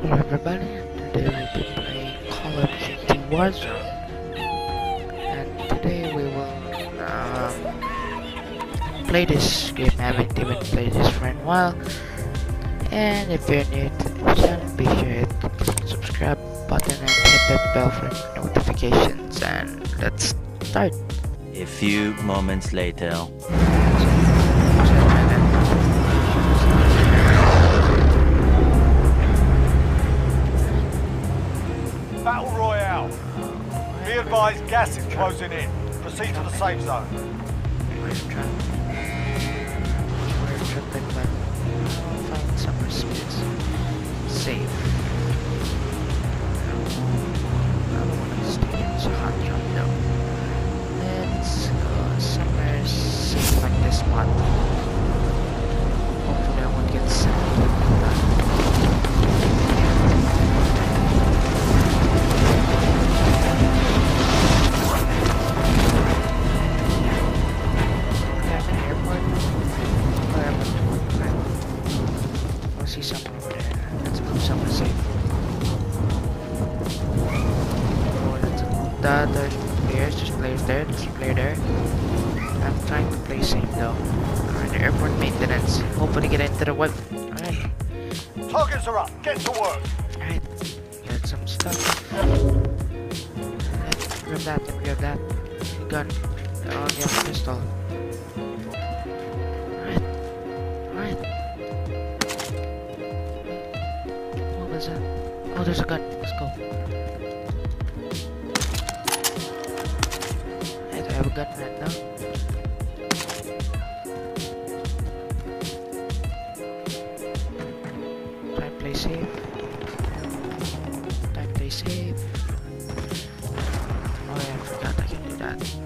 Hello everybody, today we'll be playing Call of Duty Warzone. And today we will um, play this game. I haven't even played this for a while. And if you're new to the channel, be sure to hit the subscribe button and hit that bell for notifications. And let's start. A few moments later. Battle Royale. Be advised, gas is closing in. Proceed to the safe zone. We're I'm trying to play safe though. Alright, airport maintenance. Hopefully get into the web. Alright, Targets are up. Get to work. alright. Get some stuff. Let's grab that, me grab that. Gun. Oh, yeah, pistol. Alright. Alright. What was that? Oh, there's a gun. Let's go. Alright, I have a gun right now. save. Time to save. Oh yeah, I forgot I can do that.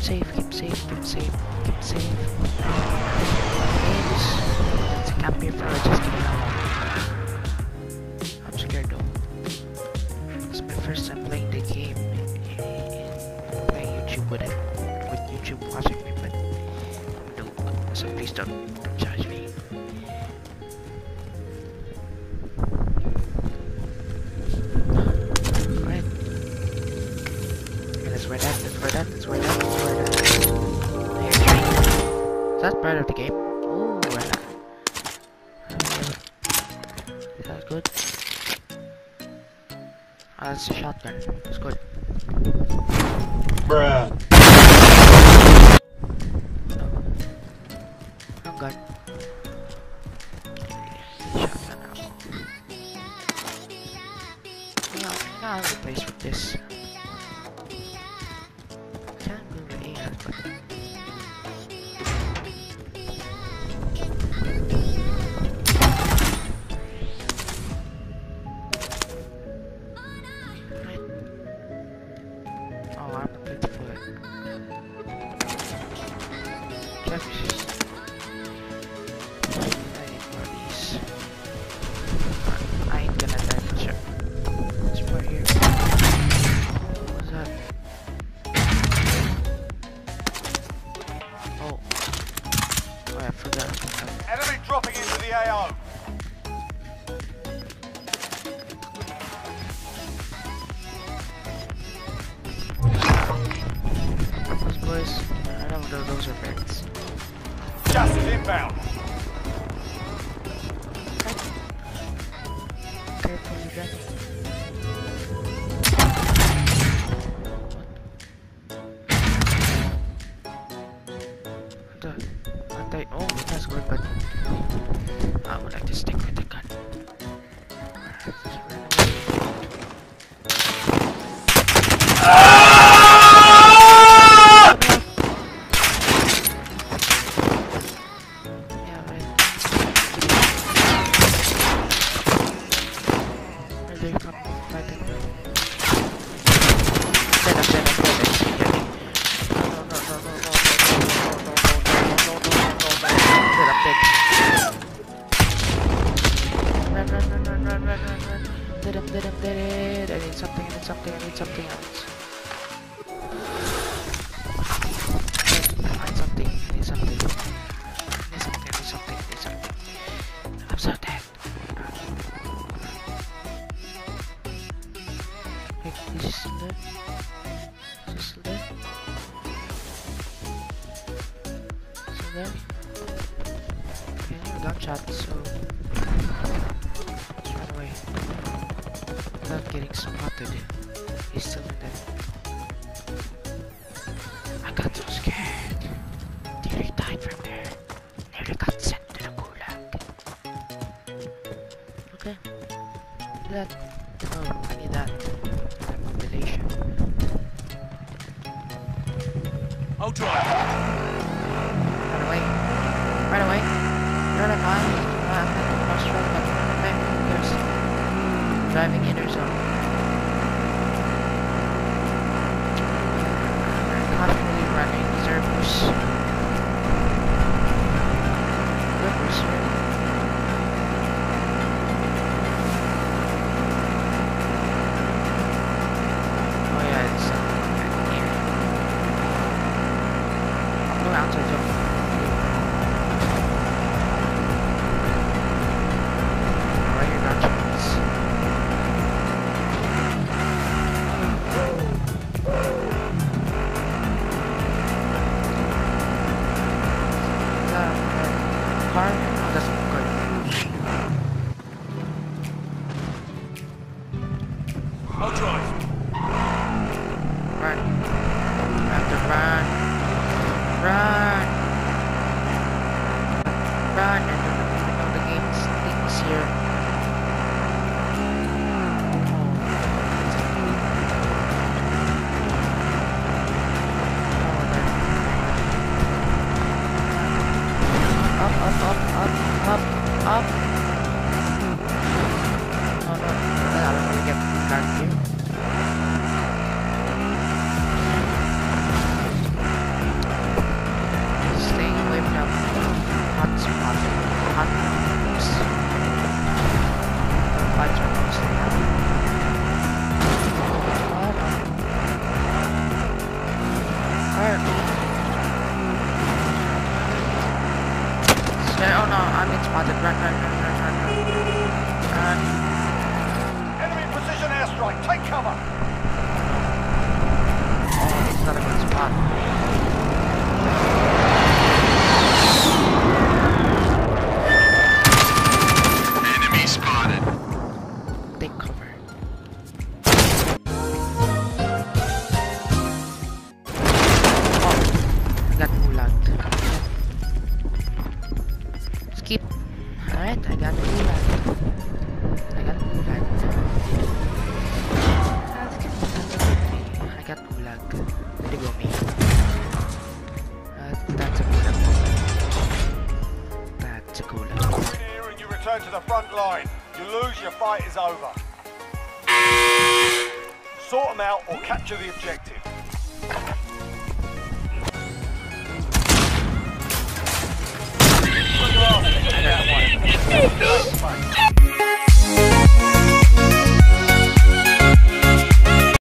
safe, keep safe, keep safe. Good? Ah, that's a shotgun. That's good. Bruh. I'm good. Shotgun ammo. No, no, I have a place with this. Catch. Those I don't know those are friends. Gas is inbound. Careful, you guys. The, something, I need something, else. I something, need something. Need something, need something, need something. I'm so dead. Wait, is he there? Still there? I a gunshot, so... Let's. Without getting spotted. He's still in there. I got so scared. Nearly died from there. Nearly got sent to the gulag. Okay. That. Oh, I need that. The population. I'll drive. Run away. Run away. Run away. I'm not cross road, but okay, who cares? Driving inner zone. We're constantly running Zerberus. Zerberus, right? Oh yeah, it's uh, here. Go outside no, I'm being spotted. Way to go, me. Uh, that's a moment. That's a here and you return to the front line. You lose, your fight is over. Sort them out or capture the objective. I.